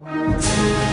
Música